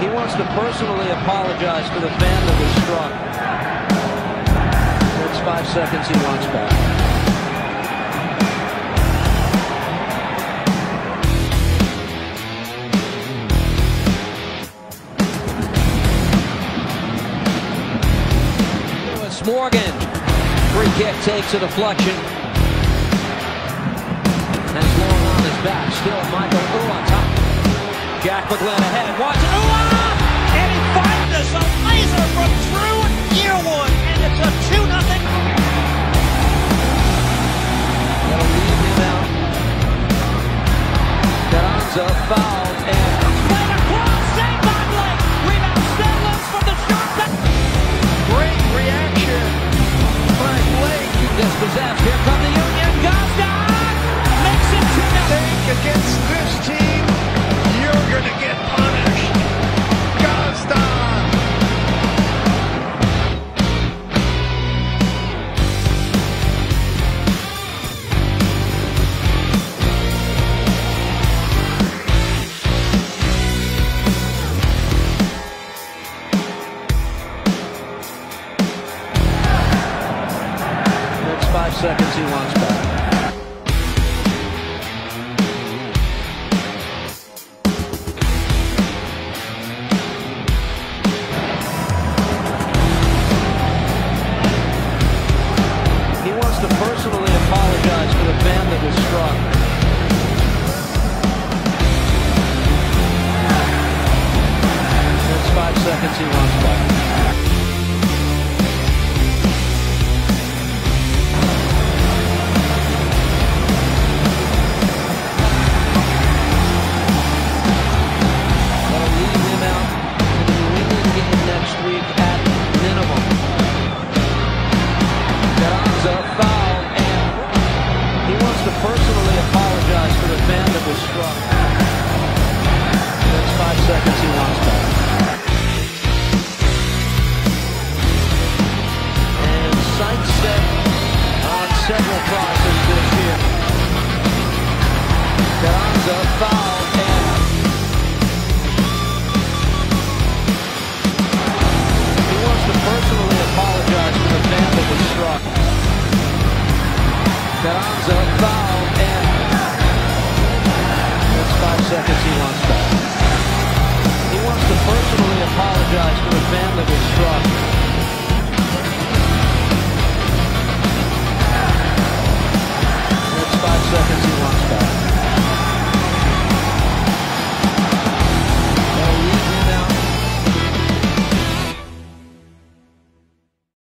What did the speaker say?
He wants to personally apologize for the fan that was struck. That's five seconds he wants back. Morgan. Free kick takes a deflection. Has long on his back. Still Michael Ooh on top. Jack McGlynn ahead. It. Ooh! seconds. He wants back. week. arms up